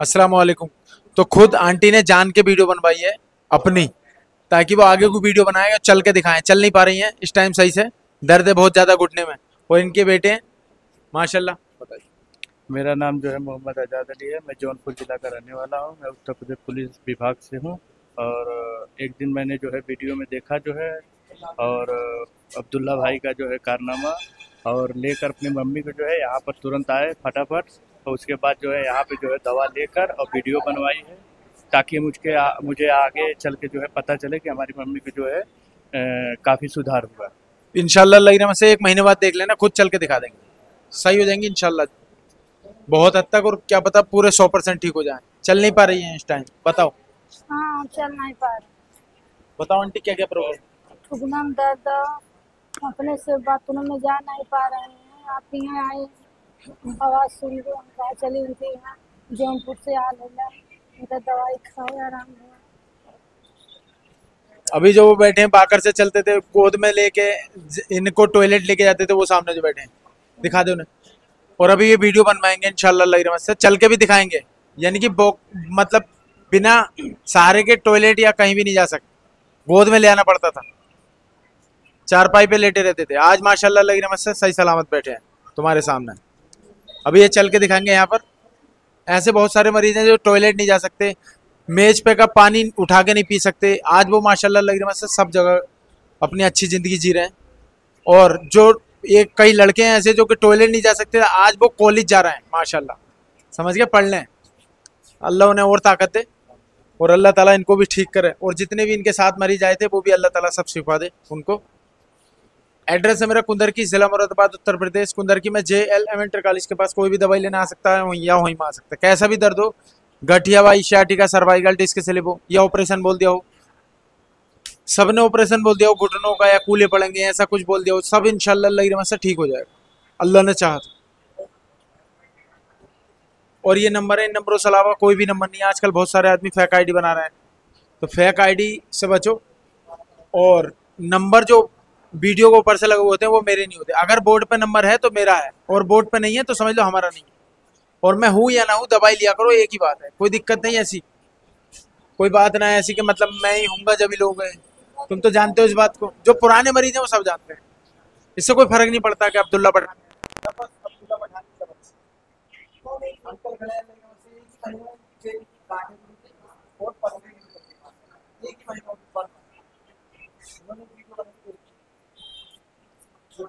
अस्सलाम वालेकुम तो खुद आंटी ने जान के वीडियो बनवाई है, अपनी, ताकि वो आगे को वीडियो बनाए और चल के दिखाएँ। चल नहीं पा रही हैं, इस टाइम सही से। दर्द है बहुत ज़्यादा घुटने में। और इनके बेटे हैं माशाल्लाह। बताइए। मेरा नाम जो है मोहम्मद आज़ाद अली है। मैं जौनपुर ज़िला का रहने वाला हूँ। मैं उत्तर प्रदेश पुलिस विभाग से हूँ। और एक दिन मैंने जो है वीडियो में देखा जो है, और अब्दुल्ला भाई का जो है कारनामा, और लेकर अपनी मम्मी को जो है यहाँ पर तुरंत आए फटाफट। और उसके बाद जो है यहाँ पे जो है दवा लेकर और वीडियो बनवाई है ताकि मुझके आ, मुझे आगे चल के जो है पता चले कि हमारी मम्मी को जो है काफ़ी सुधार हुआ। इंशाल्लाह लग से एक महीने बाद देख लेना खुद चल के दिखा देंगे। सही हो जाएँगी इंशाल्लाह। बहुत हद तक और क्या पता पूरे सौ परसेंट ठीक हो जाए। चल नहीं पा रही है इस टाइम बताओ। हाँ चल नहीं पा रहे। बताओ आंटी क्या क्या प्रॉब्लम में दर्द अपने से बाथरूम में जा नहीं पा रहे हैं। आप यहाँ आए आवाज़ सुन लो हम चली उनके यहाँ? जौनपुर से आ लेना उनका दवाई खाओ, आराम हुआ अभी जो वो बैठे हैं बाकर से चलते थे, गोद में लेके इनको टॉयलेट लेके जाते थे, वो सामने जो बैठे हैं। दिखा दो उन्हें। और अभी ये वीडियो बनवाएँगे, इंशाल्लाह से। चल के भी दिखाएँगे। यानी कि मतलब बिना सहारे के टॉयलेट या कहीं भी नहीं जा सकते। गोद में ले आना पड़ता था। चार पाई पे लेटे रहते थे। आज माशाल्लाह लगी नमत से सही सलामत बैठे हैं तुम्हारे सामने। अभी ये चल के दिखाएँगे यहाँ पर। ऐसे बहुत सारे मरीज़ हैं जो टॉयलेट नहीं जा सकते, मेज पे का पानी उठा के नहीं पी सकते। आज वो माशाल्लाह लगी नमत से सब जगह अपनी अच्छी ज़िंदगी जी रहे हैं। और जो ये कई लड़के हैं ऐसे जो कि टॉयलेट नहीं जा सकते, आज वो कॉलेज जा रहे हैं, माशाल्लाह। समझ के पढ़ लें। अल्लाह उन्हें और ताकत दे और अल्लाह ताला इनको भी ठीक करे। और जितने भी इनके साथ मरीज़ आए थे, वो भी अल्लाह ताला सब सिखा दे उनको एड्रेस है मेरा कुंदर की, जिला मुरादाबाद, उत्तर प्रदेश। कुंदर की में J L M inter college के पास कोई भी दवाई लेना आ सकता है वहीं या वहीं में आ सकता है। कैसा भी दर्द हो, गठिया वाई का सर्वाइकल डिस्क स्लिप हो या ऑपरेशन बोल दिया हो। सबने ऑपरेशन बोल दिया हो, घुटनों का या कूले पड़ेंगे, ऐसा कुछ बोल दिया हो, सब इंशाल्लाह से ठीक हो जाएगा। अल्लाह ने चाह और ये नंबर है, इन नंबरों से अलावा कोई भी नंबर नहीं है। आजकल बहुत सारे आदमी फेक आईडी बना रहे हैं। तो फेक आईडी से बचो। और नंबर जो वीडियो को ऊपर से लगे होते हैं, वो मेरे नहीं होते। अगर बोर्ड पे नंबर है तो मेरा है, और बोर्ड पे नहीं है तो समझ लो हमारा नहीं है। और मैं हूँ या ना हूँ दवाई लिया करो, एक ही बात है, कोई दिक्कत नहीं ऐसी। कोई बात ना ऐसी कि मतलब मैं ही हूँ जब ही लोग हैं। तुम तो जानते हो इस बात को। जो पुराने मरीज़ हैं, वो सब जानते हैं। इससे कोई फ़र्क नहीं पड़ता कि अब्दुल्ला पठान